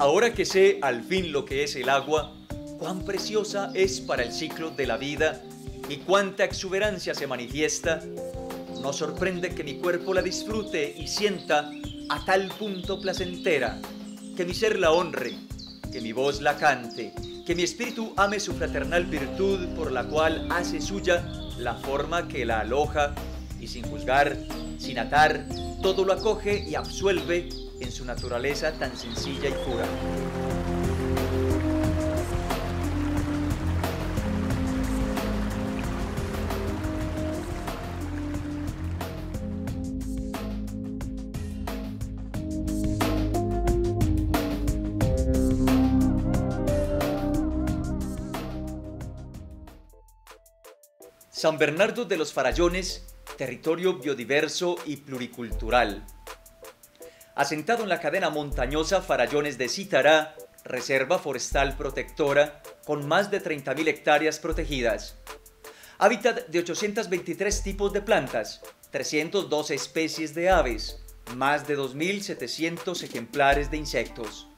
Ahora que sé al fin lo que es el agua, cuán preciosa es para el ciclo de la vida y cuánta exuberancia se manifiesta, no sorprende que mi cuerpo la disfrute y sienta a tal punto placentera, que mi ser la honre, que mi voz la cante, que mi espíritu ame su fraternal virtud por la cual hace suya la forma que la aloja y sin juzgar, sin atar, todo lo acoge y absuelve en su naturaleza tan sencilla y pura. San Bernardo de los Farallones, territorio biodiverso y pluricultural. Asentado en la cadena montañosa Farallones de Citará, reserva forestal protectora con más de 30.000 hectáreas protegidas. Hábitat de 823 tipos de plantas, 312 especies de aves, más de 2.700 ejemplares de insectos.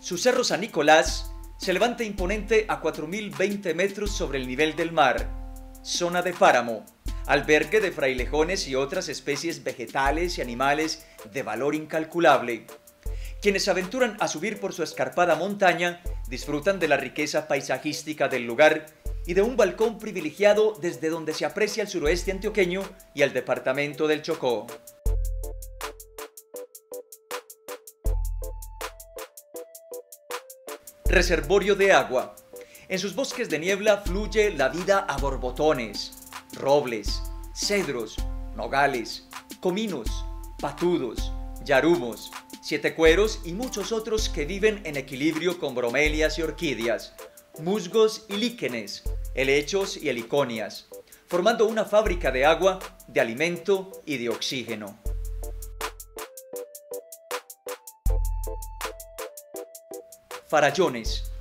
Su cerro San Nicolás se levanta imponente a 4.020 metros sobre el nivel del mar zona de páramo, albergue de frailejones y otras especies vegetales y animales de valor incalculable. Quienes aventuran a subir por su escarpada montaña disfrutan de la riqueza paisajística del lugar y de un balcón privilegiado desde donde se aprecia el suroeste antioqueño y el departamento del Chocó. Reservorio de agua. En sus bosques de niebla fluye la vida a borbotones, robles, cedros, nogales, cominos, patudos, yarumos, siete cueros y muchos otros que viven en equilibrio con bromelias y orquídeas, musgos y líquenes, helechos y heliconias, formando una fábrica de agua, de alimento y de oxígeno. Farallones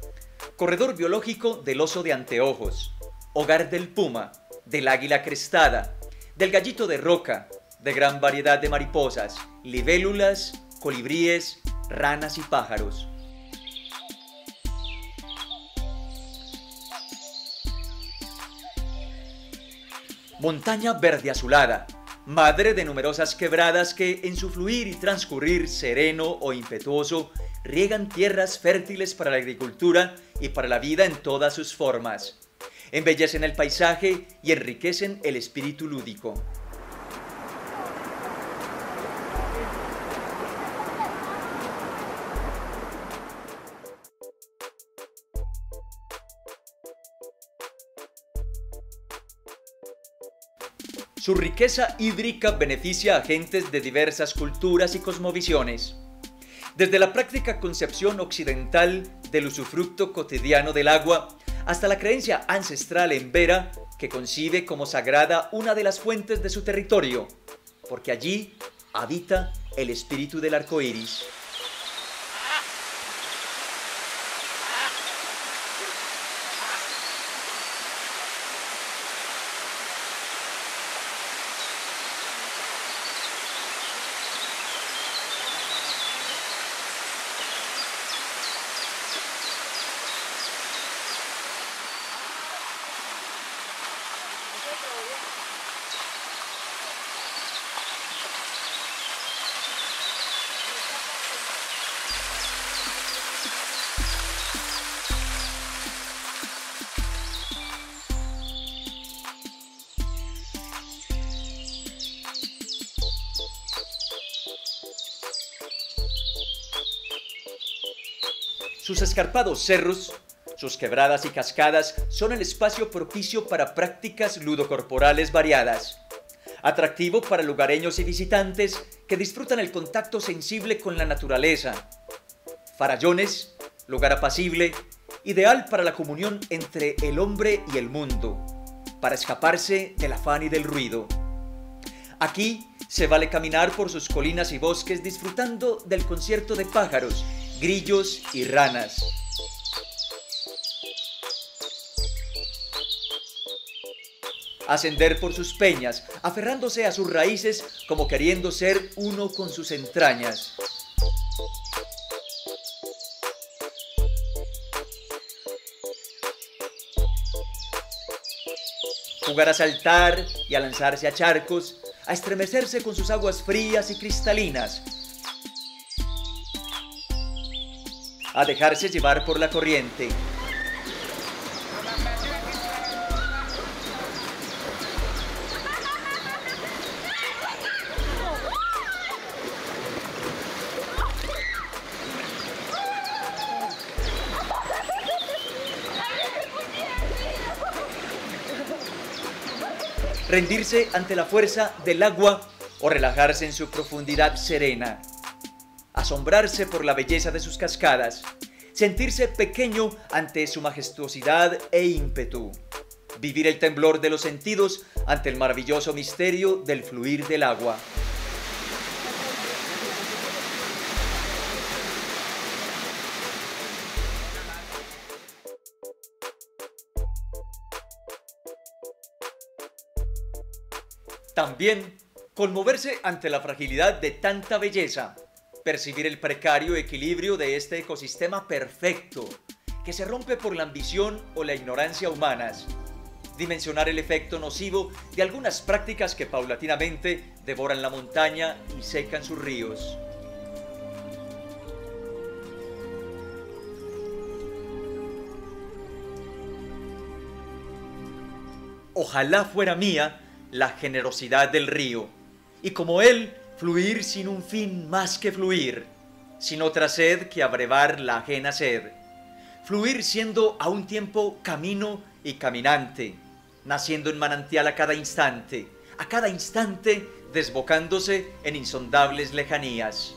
corredor biológico del oso de anteojos, hogar del puma, del águila crestada, del gallito de roca, de gran variedad de mariposas, libélulas, colibríes, ranas y pájaros. Montaña verde azulada, madre de numerosas quebradas que en su fluir y transcurrir sereno o impetuoso riegan tierras fértiles para la agricultura y para la vida en todas sus formas. Embellecen el paisaje y enriquecen el espíritu lúdico. Su riqueza hídrica beneficia a gentes de diversas culturas y cosmovisiones. Desde la práctica concepción occidental del usufructo cotidiano del agua hasta la creencia ancestral en Vera que concibe como sagrada una de las fuentes de su territorio, porque allí habita el espíritu del arco iris. Sus escarpados cerros, sus quebradas y cascadas son el espacio propicio para prácticas ludocorporales variadas. Atractivo para lugareños y visitantes que disfrutan el contacto sensible con la naturaleza. Farallones, lugar apacible, ideal para la comunión entre el hombre y el mundo, para escaparse del afán y del ruido. Aquí se vale caminar por sus colinas y bosques disfrutando del concierto de pájaros grillos y ranas. Ascender por sus peñas, aferrándose a sus raíces como queriendo ser uno con sus entrañas. jugar a saltar y a lanzarse a charcos, a estremecerse con sus aguas frías y cristalinas, a dejarse llevar por la corriente. rendirse ante la fuerza del agua o relajarse en su profundidad serena, asombrarse por la belleza de sus cascadas, sentirse pequeño ante su majestuosidad e ímpetu, vivir el temblor de los sentidos ante el maravilloso misterio del fluir del agua. También conmoverse ante la fragilidad de tanta belleza, percibir el precario equilibrio de este ecosistema perfecto, que se rompe por la ambición o la ignorancia humanas, dimensionar el efecto nocivo de algunas prácticas que paulatinamente devoran la montaña y secan sus ríos. Ojalá fuera mía la generosidad del río, y como él, fluir sin un fin más que fluir, sin otra sed que abrevar la ajena sed, fluir siendo a un tiempo camino y caminante, naciendo en manantial a cada instante, a cada instante desbocándose en insondables lejanías.